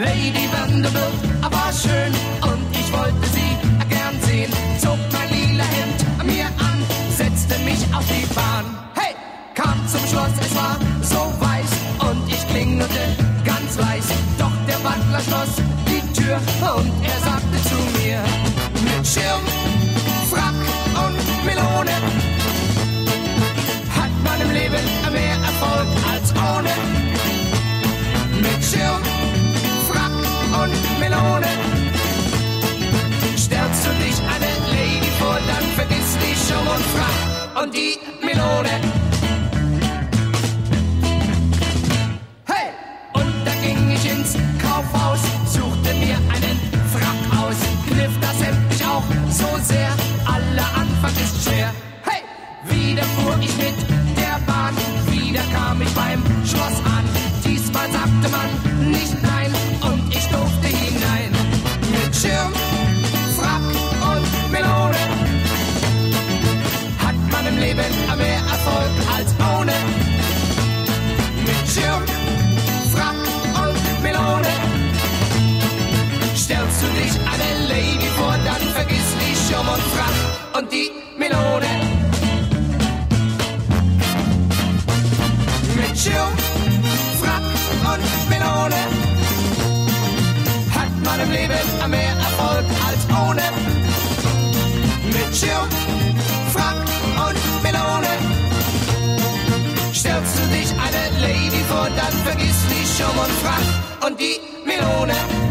Lady Vanderbilt aber schön und ich wollte sie gern sehen. Zog mein lila Hemd mir an, setzte mich auf die Bahn. Hey, kam zum Schloss, es war so weiß und ich klingelte ganz leise. Doch der Wandler schloss und die Melone. Hey! Und da ging ich ins Kaufhaus, suchte mir einen Frack aus, kniff das Hemd mich auch so sehr, aller Anfang ist schwer. Hey! Wieder fuhr ich mit der Bahn, wieder kam ich beim Schloss dich eine Lady vor, dann vergiss die Schirm und Frack und die Melone. Mit Schirm, Frack und Melone hat man im Leben mehr Erfolg als ohne. Mit Schirm, Frack und Melone stellst du dich eine Lady vor, dann vergiss die Schirm und Frack und die Melone.